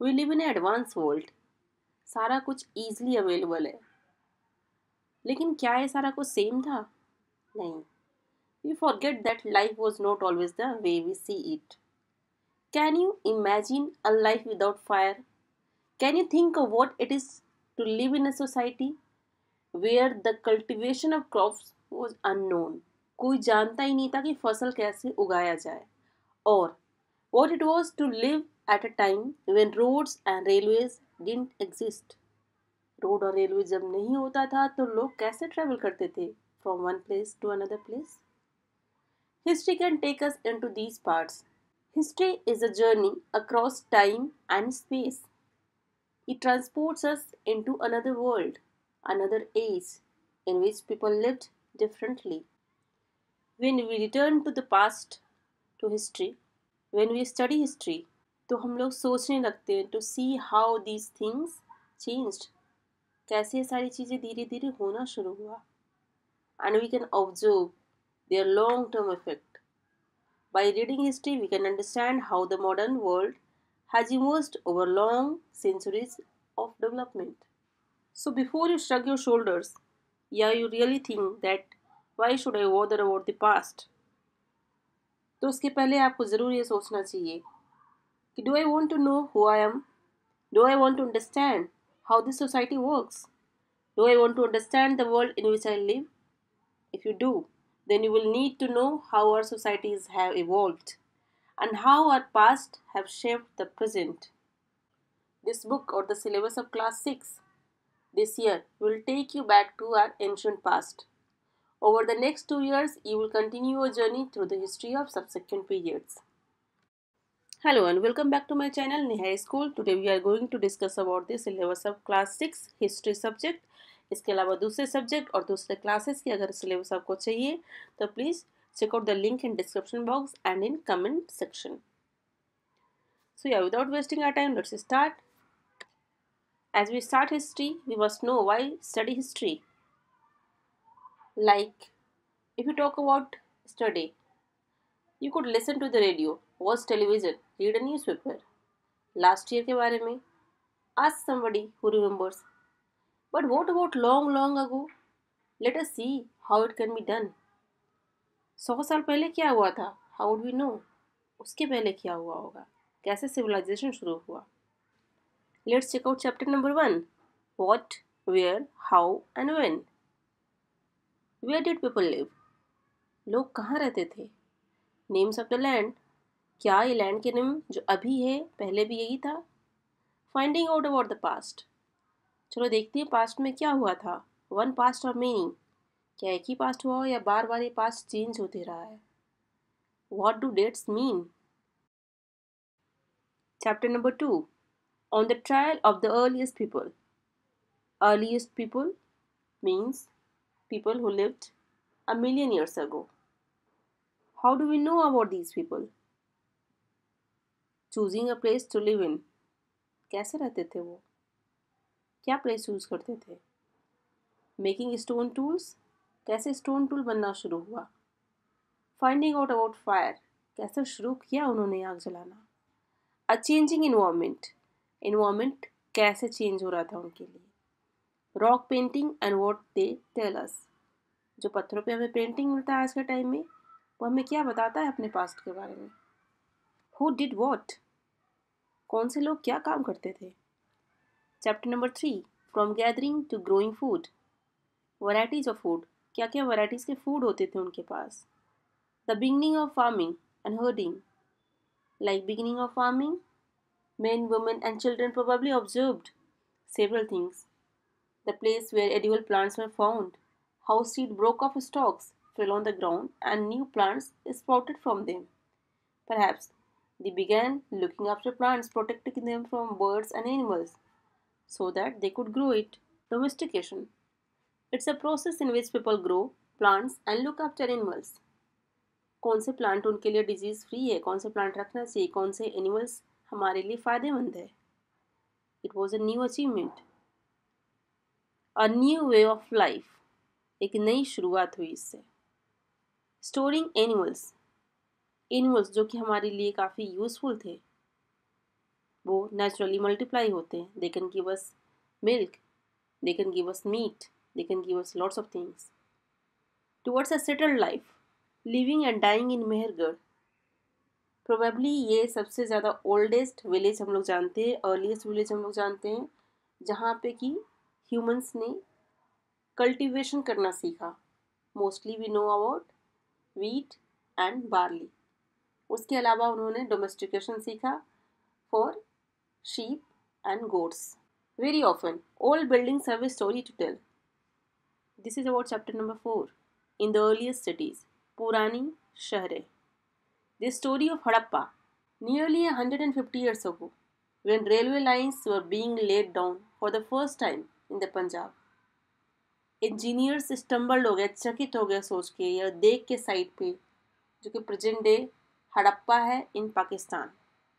We live in advance world सारा कुछ easily available है। लेकिन क्या ये सारा कुछ सेम था? नहीं। We forget that life was not always the way we see it can you imagine a life without fire can you think of what it is to live in a society where the cultivation of crops was unknown कोई जानता ही नहीं था कि फ़सल कैसे उगाया जाए। और what it was to live At a time when roads and railways didn't exist road और रेलवे जब नहीं होता था तो लोग कैसे ट्रेवल करते थे from one place to another place history can take us into these parts history is a journey across time and space It transports us into another world, another age in which people lived differently. When we return to the past, to history, when we study history, तो हम लोग सोचने लगते हैं to see how these things change कैसे ये सारी चीज़ें धीरे धीरे होना शुरू हुआ। And we can observe their long term effect by reading history we can understand how the modern world has almost over long centuries of development so before you shrug your shoulders या you really think that why should I bother about the past तो उसके पहले आपको ज़रूर ये सोचना चाहिए Do I want to know who I am? Do I want to understand how this society works? Do I want to understand the world in which I live? If you do, then you will need to know how our societies have evolved and how our past have shaped the present. This book or the syllabus of class 6 this year will take you back to our ancient past. Over the next two years, you will continue your journey through the history of subsequent periods. Hello and welcome back to my channel Nihai School. Today we are going to discuss about the syllabus of class 6 history subject. इसके अलावा दूसरे subject और दूसरे classes की अगर syllabus आपको चाहिए तो please check out the link in description box and in comment section. So yeah, without wasting our time, let's start. As we start history, we must know why study history. Like, if you talk about study, you could listen to the radio, watch television read a newspaper last year के बारे में, आज some who remembers but what about long long ago let us see how it can be done सौ साल पहले क्या हुआ था? हाउ वुड वी नो उसके पहले क्या हुआ होगा? कैसे सिविलाइजेशन शुरू हुआ? Let's check out chapter number one what where how and when where did people live लोग कहाँ रहते थे? नेम्स ऑफ़ द लैंड क्या ये लैंड के नेम जो अभी है, पहले भी यही था? Finding out about the past चलो देखते हैं पास्ट में क्या हुआ था। वन पास्ट और मीनिंग क्या एक ही पास्ट हुआ या बार बार ये पास्ट चेंज होते रहा है? What do dates mean chapter number two on the trial of the earliest people earliest people means people who lived a million years ago how do we know about these people choosing a place to live in कैसे रहते थे वो? क्या place choose करते थे? Making stone tools कैसे stone tool बनना शुरू हुआ? फाइंडिंग आउट अबाउट फायर कैसे शुरू किया उन्होंने आग जलाना? अ चेंजिंग इन्वामेंट इन्वामेंट कैसे चेंज हो रहा था उनके लिए? Rock painting and what they tell us जो पत्थरों पे हमें पेंटिंग मिलता है आज के टाइम में, वो हमें क्या बताता है अपने पास्ट के बारे में? हु डिड वॉट कौन से लोग क्या काम करते थे chapter number three from gathering to growing food varieties of food क्या क्या वराइटीज़ के फूड होते थे उनके पास the beginning of farming and herding like beginning of farming men, women, and children probably observed several things. The place where edible plants were found, how seed broke off stalks, fell on the ground, and new plants sprouted from them. Perhaps they began looking after plants, protecting them from birds and animals, so that they could grow it. Domestication. It's a process in which people grow plants and look after animals. कौन से plant उनके लिए disease free है कौन से plant रखना चाहिए कौन से एनिमल्स हमारे लिए फ़ायदेमंद है it was a new achievement a new way of life एक नई शुरुआत हुई इससे स्टोरिंग एनिमल्स एनिमल्स जो कि हमारे लिए काफ़ी यूज़फुल थे, वो नेचुरली मल्टीप्लाई होते हैं। They can give us milk they can give us meat they can give us lots of things towards a settled life living and dying in Mehrgarh probably ये सबसे ज़्यादा ओल्डेस्ट विलेज हम लोग जानते हैं earliest village हम लोग जानते हैं, जहाँ पे कि ह्यूमंस ने कल्टीवेशन करना सीखा। Mostly we know about wheat and barley उसके अलावा उन्होंने डोमेस्टिकेशन सीखा for sheep and goats very often old building a story to tell this is about chapter number four in the earliest cities पुरानी शहरें The story of Harappa. Nearly 150 years ago, when railway lines were being laid down for the first time in the Punjab, engineers stumbled हो गए चकित हो गए सोच के या देख के साइड पे जो कि प्रेजेंट डे हड़प्पा है इन पाकिस्तान।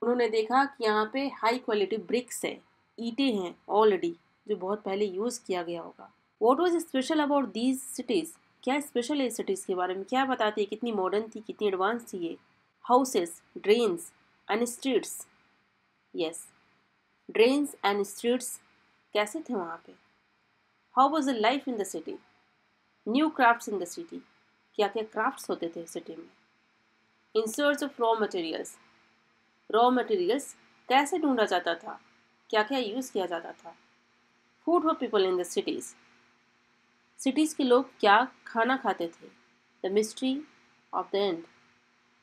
उन्होंने देखा कि यहाँ पे हाई क्वालिटी ब्रिक्स है ईटे हैं ऑलरेडी जो बहुत पहले यूज़ किया गया होगा। What was special about these cities क्या स्पेशल है सिटीज़ के बारे में? क्या बताती है? कितनी मॉडर्न थी कितनी एडवांस थी ये? Houses drains, and streets yes drains and streets कैसे थे वहाँ पे? How was the life in the city new crafts in the city क्या क्या क्राफ्ट्स होते थे सिटी में? In search of raw materials raw materials कैसे ढूंढा जाता था? क्या क्या यूज़ किया जाता था? Food for people in the cities cities के लोग क्या खाना खाते थे? The mystery of the end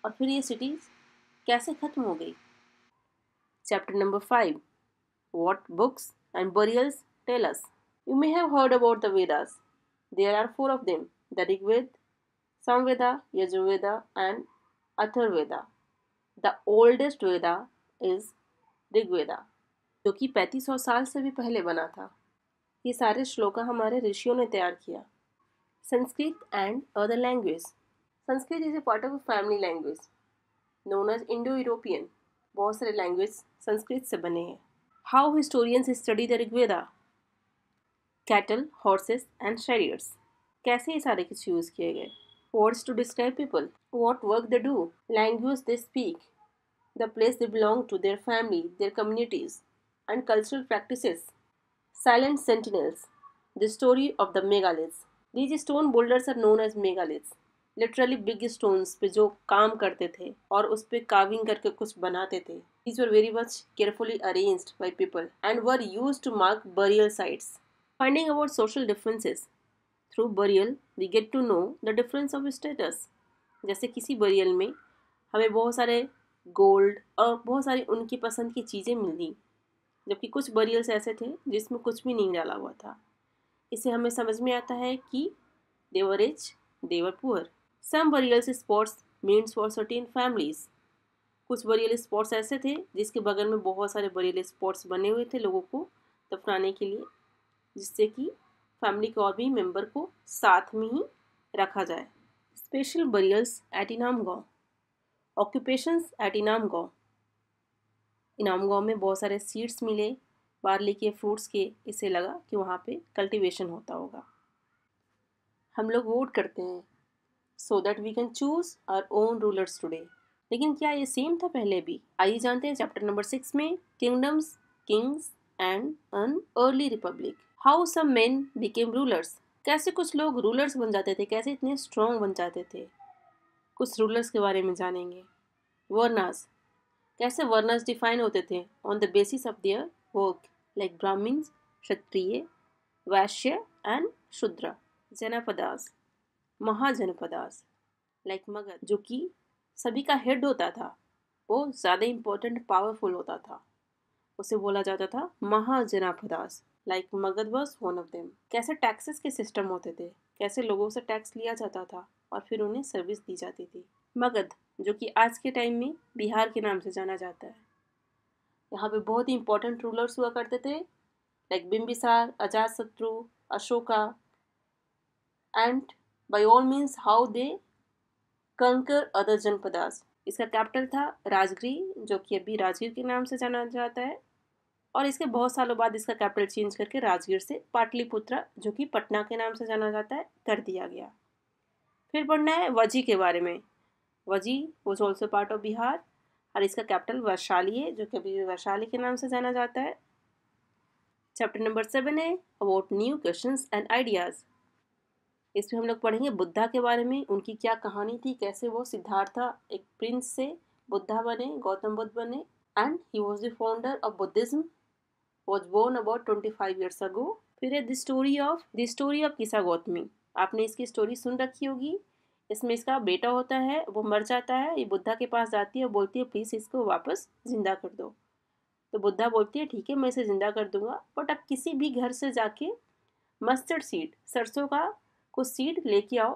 और फिर ये सिटीज़ कैसे ख़त्म हो गई? Chapter number five what books and burials tell us you may have heard about the Vedas there are four of them the Rigveda samveda, yajurveda, and atharveda the oldest Veda is Rigveda जो कि पैंतीस सौ साल से भी पहले बना था। ये सारे श्लोका हमारे ऋषियों ने तैयार किया। Sanskrit and other language Sanskrit is a part of family language known as Indo European बहुत सारे लैंग्वेज संस्कृत से बने हैं। How historians study the Rigveda cattle horses and chariots कैसे ये सारे कुछ यूज़ किए गए? Words to describe people what work they do language they speak the place they belong to their family their communities and cultural practices silent sentinels the story of the megaliths These stone boulders are known as megaliths. Literally big stones पे जो काम करते थे और उस पर calving करके कुछ बनाते थे these were very much carefully arranged by people and were used to mark burial sites finding about social differences Through burial we get to know the difference of status जैसे किसी बरियल में हमें बहुत सारे गोल्ड और बहुत सारी उनकी पसंद की चीज़ें मिली, जबकि कुछ बरियल्स ऐसे थे जिसमें कुछ भी नहीं डाला हुआ था। इससे हमें समझ में आता है कि they were rich they were poor some burials spots means for certain families कुछ बरियल स्पॉट्स ऐसे थे जिसके बगल में बहुत सारे बरियल स्पॉट्स बने हुए थे लोगों को दफनाने के लिए, जिससे कि फैमिली के और भी मेंबर को साथ में ही रखा जाए। स्पेशल बरियल्स एट इनाम गाँव ऑक्यूपेशंस एट इनाम गाँव इनाम गाँव में बहुत सारे सीड्स मिले बार्ली के फ्रूट्स के इसे लगा कि वहाँ पे कल्टीवेशन होता होगा। हम लोग वोट करते हैं so that we can choose our own rulers today लेकिन क्या ये सेम था पहले भी? आइए जानते हैं चैप्टर नंबर सिक्स में kingdoms kings and an early republic how some men became rulers कैसे कुछ लोग रूलर्स बन जाते थे? कैसे इतने स्ट्रॉन्ग बन जाते थे? कुछ रूलर्स के बारे में जानेंगे। वर्नास कैसे वर्नास डिफाइन होते थे? On the basis of their work like Brahmins Kshatriya Vaishya and Shudra Janapadas mahajanapadas like Magadha जो कि सभी का हेड होता था। वो ज़्यादा इम्पोर्टेंट पावरफुल होता था। उसे बोला जाता था mahajanapadas like Magadha was one of them कैसे टैक्सेस के सिस्टम होते थे? कैसे लोगों से टैक्स लिया जाता था? और फिर उन्हें सर्विस दी जाती थी। मगध, जो कि आज के टाइम में बिहार के नाम से जाना जाता है। यहाँ पे बहुत ही इंपॉर्टेंट रूलर्स हुआ करते थे। Like Bimbisara Ajatashatru Ashoka. And by all means how they conquer other janapadas. इसका कैपिटल था राजगीर, जो कि अभी राजगीर के नाम से जाना जाता है। और इसके बहुत सालों बाद इसका कैपिटल चेंज करके राजगीर से पाटलिपुत्रा, जो कि पटना के नाम से जाना जाता है, कर दिया गया। फिर पढ़ना है वजी के बारे में। Vajji was also part of Bihar और इसका कैपिटल वैशाली है, जो कि अभी वैशाली के नाम से जाना जाता है। चैप्टर नंबर सेवन है about new question and ideas इसमें हम लोग पढ़ेंगे बुद्धा के बारे में, उनकी क्या कहानी थी, कैसे वो सिद्धार्था एक प्रिंस से बुद्धा बने, गौतम बुद्ध बने and he was the founder of Buddhism was born about twenty five years ago फिर है the story of the story of Kisa Gotami आपने इसकी स्टोरी सुन रखी होगी। इसमें इसका बेटा होता है, वो मर जाता है, ये बुद्धा के पास जाती है और बोलती है प्लीज़ इसको वापस ज़िंदा कर दो. तो बुद्धा बोलती है, ठीक है, मैं इसे ज़िंदा कर दूँगा. बट अब किसी भी घर से जाके मस्टर्ड सीड सरसों का कुछ सीड लेके आओ।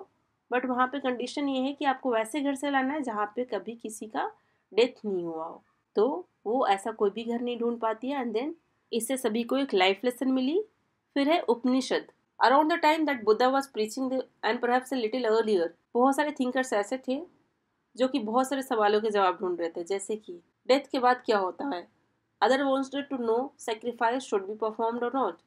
बट वहाँ पे कंडीशन ये है कि आपको वैसे घर से लाना है जहाँ पे कभी किसी का डेथ नहीं हुआ हो। तो वो ऐसा कोई भी घर नहीं ढूंढ पाती है एंड देन इससे सभी को एक लाइफ लेसन मिली। फिर है Upanishad. Around the time that Buddha was preaching and perhaps little earlier बहुत सारे थिंकर्स ऐसे थे, जो कि बहुत सारे सवालों के जवाब ढूंढ रहे थे, जैसे कि डेथ के बाद क्या होता है? Other wanted to know sacrifice should be performed और not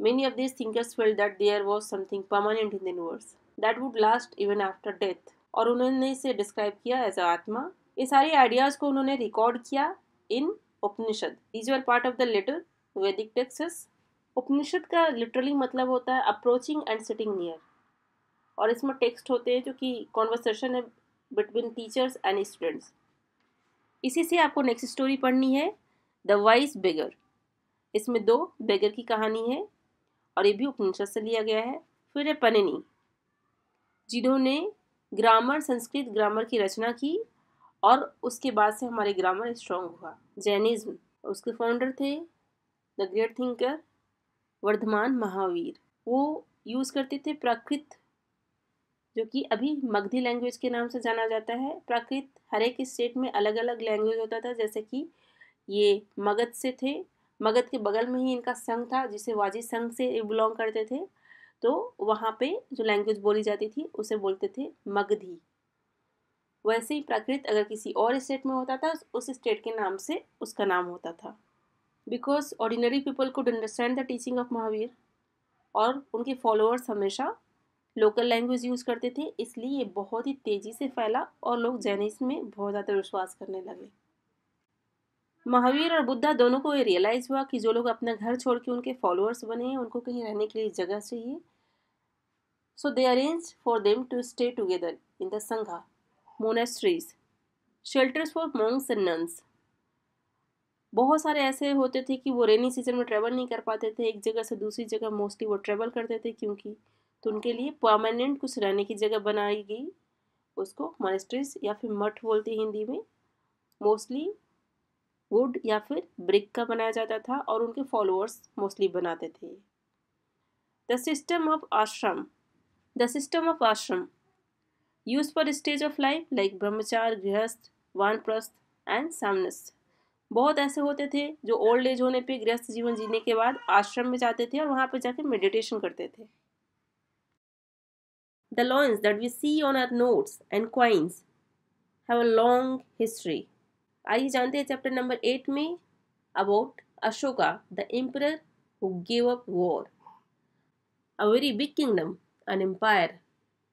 many of these thinkers felt that there was something permanent in the universe that would last even after death, और उन्होंने इसे डिस्क्राइब किया एज आत्मा। ये सारे आइडियाज़ को उन्होंने रिकॉर्ड किया इन Upanishad. These are part of the later Vedic texts Upanishad का लिटरली मतलब होता है अप्रोचिंग एंड सिटिंग नियर और इसमें टेक्स्ट होते हैं जो कि कॉन्वर्सेशन है बिटवीन टीचर्स एंड स्टूडेंट्स इसी से आपको नेक्स्ट स्टोरी पढ़नी है द वाइस बेगर इसमें दो बेगर की कहानी है और ये भी उपनिषद से लिया गया है। फिर है पनिनी जिन्होंने ग्रामर संस्कृत ग्रामर की रचना की। और उसके बाद से हमारे ग्रामर स्ट्रॉन्ग हुआ। जैनिज्म, उसके फाउंडर थे the great thinker Vardhamana Mahavira. वो यूज़ करते थे प्राकृत, जो कि अभी मगधी लैंग्वेज के नाम से जाना जाता है। प्राकृत हर एक स्टेट में अलग अलग लैंग्वेज होता था, जैसे कि ये मगध से थे। मगध के बगल में ही इनका संघ था, जिसे वाजी संघ से बिलोंग करते थे। तो वहाँ पे जो लैंग्वेज बोली जाती थी, उसे बोलते थे मगधी। वैसे ही प्राकृत अगर किसी और स्टेट में होता था, उस स्टेट के नाम से उसका नाम होता था। Because ordinary people could understand the teaching of Mahavira और उनके फॉलोअर्स हमेशा लोकल लैंग्वेज यूज़ करते थे, इसलिए ये बहुत ही तेज़ी से फैला और लोग जैनिज्म में बहुत ज़्यादा विश्वास करने लगे। महावीर और बुद्धा दोनों को ये रियलाइज़ हुआ कि जो लोग अपना घर छोड़ के उनके फॉलोअर्स बने हैं उनको कहीं रहने के लिए जगह चाहिए। So they arrange for them to stay together in the sangha monasteries shelters for monks and nuns बहुत सारे ऐसे होते थे कि वो रेनी सीज़न में ट्रेवल नहीं कर पाते थे, एक जगह से दूसरी जगह मोस्टली वो ट्रेवल करते थे क्योंकि तो उनके लिए परमानेंट कुछ रहने की जगह बनाई गई, उसको मोनेस्ट्रीज या फिर मठ बोलते हैं हिंदी में। मोस्टली वुड या फिर ब्रिक का बनाया जाता था और उनके फॉलोअर्स मोस्टली बनाते थे। The system of ashram the system of ashram use for stage of life like brahmacharya grihastha vanaprastha and सामनस्थ बहुत ऐसे होते थे जो ओल्ड एज होने पे गृहस्थ जीवन जीने के बाद आश्रम में जाते थे और वहाँ पर जाके मेडिटेशन करते थे। The lions that we see on our notes and coins a long history आइए जानते हैं चैप्टर नंबर एट में about Ashoka the emperor who give up war a very big kingdom an empire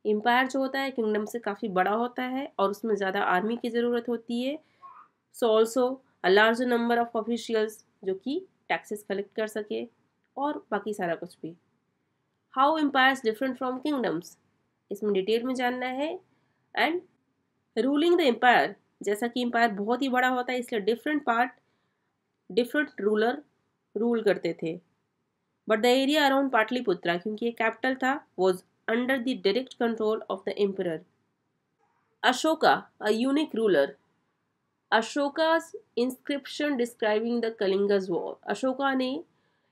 empire जो होता है kingdom से काफ़ी बड़ा होता है और उसमें ज़्यादा आर्मी की ज़रूरत होती है। So also a large number of officials जो कि टैक्सेस कलेक्ट कर सके और बाकी सारा कुछ भी। How empires different from kingdoms इसमें डिटेल में जानना है। एंड रूलिंग द एम्पायर जैसा कि एम्पायर बहुत ही बड़ा होता है, इसलिए different part different ruler rule करते थे। But the area around Pataliputra क्योंकि ये कैपिटल था was under the direct control of the emperor Ashoka a unique ruler Ashoka inscription describing the Kalinga war Ashoka ने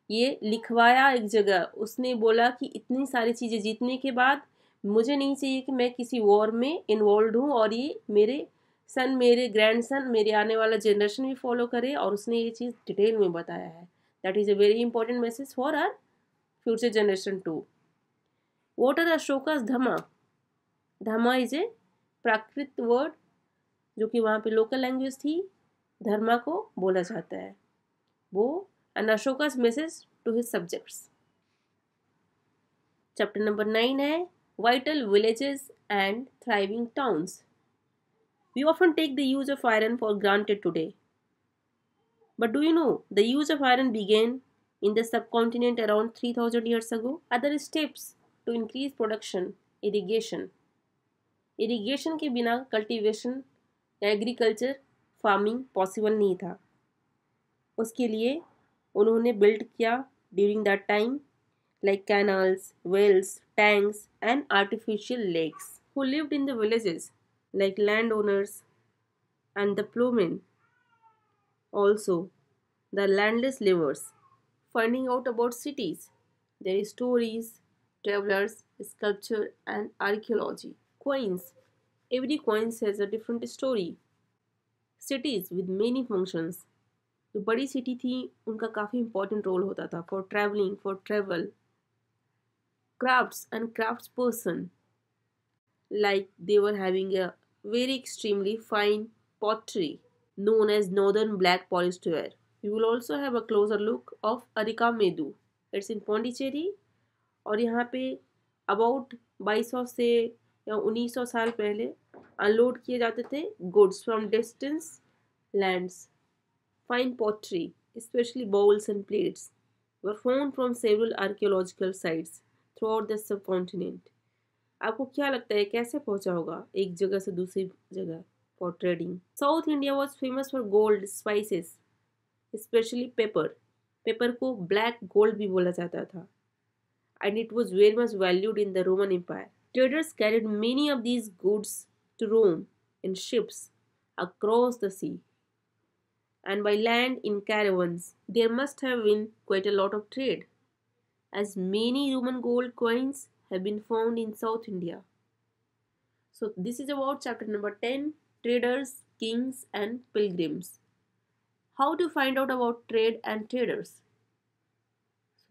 ये लिखवाया एक जगह। उसने बोला कि इतनी सारी चीज़ें जीतने के बाद मुझे नहीं चाहिए कि मैं किसी वॉर में इन्वॉल्व हूँ और ये मेरे सन मेरे ग्रैंड सन मेरे आने वाला जनरेशन भी फॉलो करे और उसने ये चीज़ डिटेल में बताया है। That is a very important message for our future generation to what are Ashoka's dhamma dhamma is a Prakrit word जो कि वहाँ पे लोकल लैंग्वेज थी, धर्मा को बोला जाता है। वो and Ashoka's message to his subjects chapter number nine है vital villages and thriving towns we often take the use of iron for granted today but do you know the use of iron began in the subcontinent around three thousand years ago other steps to increase production irrigation irrigation के बिना cultivation agriculture farming possible नहीं था। उसके लिए उन्होंने build किया during that time like canals wells tanks and artificial lakes who lived in the villages like land owners and the ploughmen also the landless livers finding out about cities their stories travelers, sculpture, and archaeology. Coins. Every coin has a different story. Cities with many functions. जो बड़ी city थी उनका काफ़ी important role होता था for travelling for travel crafts and craftsperson like they were having a very extremely fine pottery known as northern black polished ware. You will also have a closer look of Arika Medu. It's in Pondicherry और यहाँ पे about 2200 से या 1900 साल पहले unload किए जाते थे goods from distance lands fine pottery especially bowls and plates, were found from several archaeological sites throughout the subcontinent आपको क्या लगता है, कैसे पहुँचा होगा एक जगह से दूसरी जगह for trading South India was famous for gold spices specially pepper pepper को ब्लैक गोल्ड भी बोला जाता था। and it was very much valued in the Roman Empire. Traders carried many of these goods to Rome in ships across the sea and by land in caravans. There must have been quite a lot of trade, as many Roman gold coins have been found in South India. So, this is about chapter number 10 Traders, Kings, and Pilgrims. How to find out about trade and traders?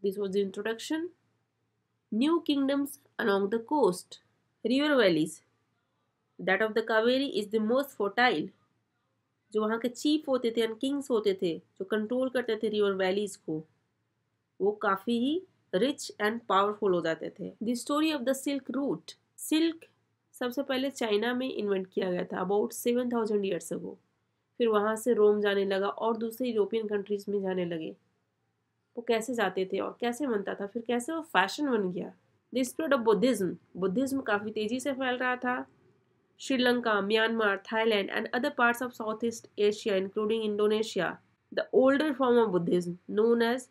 This was the introduction. New kingdoms along the coast, river valleys. That of the Kaveri is the most fertile. जो वहाँ के chief होते थे and Kings होते थे जो control करते थे रिवर वैलीज को वो काफ़ी ही रिच एंड पावरफुल हो जाते थे। The story of the silk route silk सबसे पहले चाइना में इन्वेंट किया गया था about seven thousand years ago फिर वहाँ से रोम जाने लगा और दूसरे यूरोपियन कंट्रीज़ में जाने लगे। वो कैसे जाते थे और कैसे बनता था फिर कैसे वो फ़ैशन बन गया the spread of Buddhism Buddhism काफ़ी तेज़ी से फैल रहा था Sri Lanka Myanmar Thailand and other parts of South East Asia including Indonesia the older form of Buddhism known as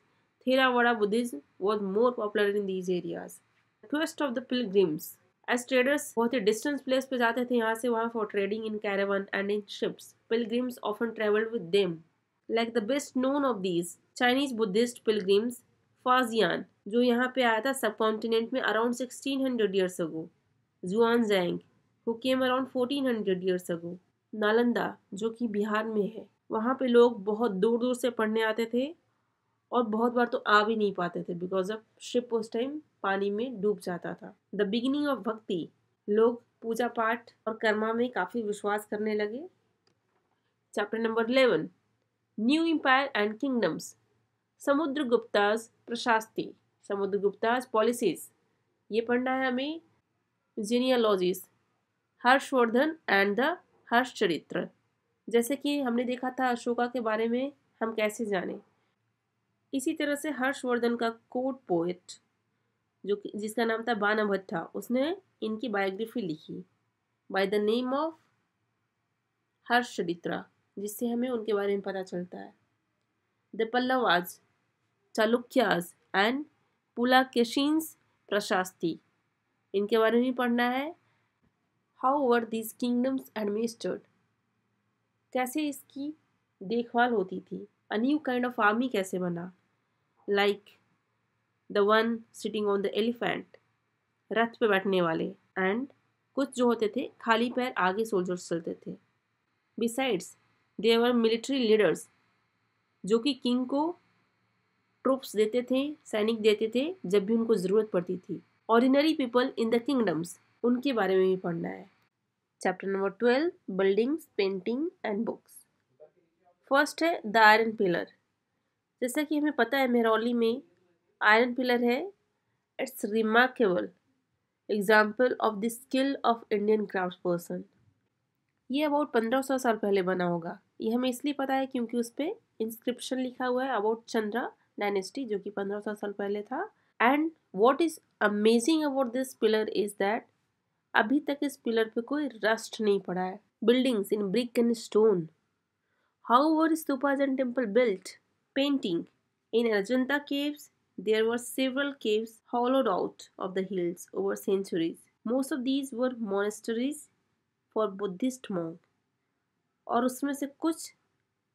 Theravada Buddhism was more popular in these areas. Quest of the pilgrims. As traders बहुत ही distance place पे जाते थे यहाँ से वहाँ for trading in caravan and in ships pilgrims often traveled with them. Like the best known of these, Chinese Buddhist pilgrims, Faxian, जो यहाँ पे आया था सब कॉन्टिनेंट में अराउंड 1600 जुआन ago. Zhuangzhang, who came around 1400 years ago. Nalanda जो कि बिहार में है वहाँ पे लोग बहुत दूर दूर से पढ़ने आते थे और बहुत बार तो आ भी नहीं पाते थे बिकॉज़ ऑफ़ शिप उस टाइम पानी में डूब जाता था द बिगिनिंग ऑफ़ भक्ति लोग पूजा पाठ और कर्मा में काफ़ी विश्वास करने लगे chapter number eleven new empire and kingdoms Samudra Guptas prashasti समुद्र गुप्ताज पॉलिसीज़ ये पढ़ना है हमें genealogies Harshavardhana and the Harsha charitra जैसे कि हमने देखा था अशोका के बारे में, हम कैसे जाने? इसी तरह से हर्षवर्धन का कोट पोएट जो जिसका नाम था बाना भट्टा उसने इनकी बायोग्राफी लिखी। By the name of Harsha charitra जिससे हमें उनके बारे में पता चलता है। The Pallavas Chalukyas and Pulakeshins prashasti. इनके बारे में पढ़ना है। How were this kingdoms administered कैसे इसकी देखभाल होती थी? A new kind of army कैसे बना? Like the one sitting on the elephant रथ पे बैठने वाले एंड कुछ जो होते थे, खाली पैर आगे सोल्जर्स चलते थे। बिसाइड्स देवर मिलिट्री लीडर्स जो कि किंग को ट्रूप्स देते थे, सैनिक देते थे, जब भी उनको ज़रूरत पड़ती थी। Ordinary people in the kingdoms उनके बारे में भी पढ़ना है। Chapter number twelve buildings painting and books first है द आयरन पिलर जैसा कि हमें पता है मेहरौली में आयरन पिलर है। It's remarkable example of the skill of Indian craft person ये अबाउट पंद्रह सौ साल पहले बना होगा। ये हमें इसलिए पता है क्योंकि उस पर इंस्क्रिप्शन लिखा हुआ है अबाउट चंद्रा डायनेस्टी जो कि 1500 साल पहले था। And what is amazing about this pillar is that अभी तक इस पिलर पे कोई रस्ट नहीं पड़ा है। Buildings in brick and stone how were stupas and temple built painting in Ajanta caves there were several caves hollowed out of the hills over centuries most of these were monasteries for Buddhist monk और उसमें से कुछ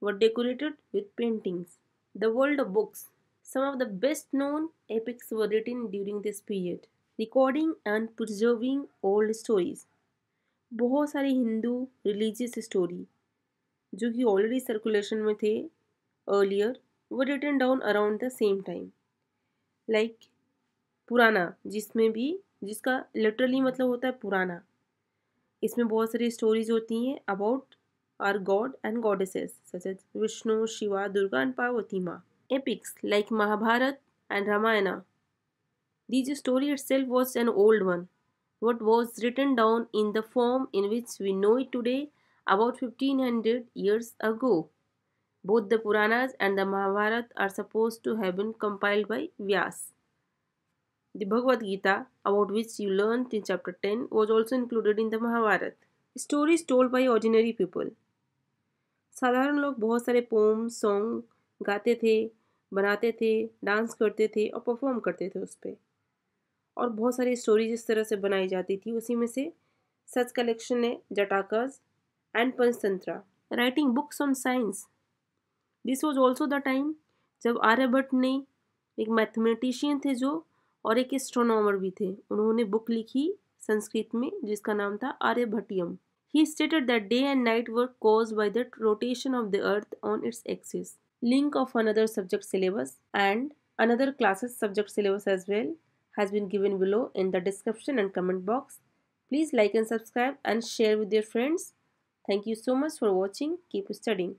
were decorated with paintings the world books Some of the best known epics were written during this period, recording and preserving old stories. बहुत सारे Hindu religious story जो कि already circulation में थे अर्लियर वो written down around the same time like Purana जिसमें भी जिसका लिटरली मतलब होता है पुराना। इसमें बहुत सारी स्टोरीज होती हैं about our god and goddesses such as Vishnu Shiva Durga and Parvati माँ Epics like Mahabharata and Ramayana This story itself was an old one. What was written down in the form in which we know it today about 1500 years ago. Both the Puranas and the Mahabharata are supposed to have been compiled by Vyas. The Bhagavad Gita, about which you learned in chapter 10, was also included in the Mahabharata. Stories told by ordinary people. साधारण लोग बहुत सारे pome song गाते थे, बनाते थे dance करते थे और परफॉर्म करते थे उस पर और बहुत सारी स्टोरीज इस तरह से बनाई जाती थी, उसी में से सच कलेक्शन है Jatakas and Panchatantra writing books on science this was also the time जब आर्यभट्ट ने एक मैथमेटिशियन थे जो और एक एस्ट्रोनॉमर भी थे। उन्होंने बुक लिखी संस्कृत में, जिसका नाम था Aryabhatiyam he stated that day and night were cause by the rotation of the earth on its axis link of another subject syllabus and another class's subject syllabus as well has been given below in the description and comment box. Please like and subscribe and share with your friends. Thank you so much for watching. Keep studying.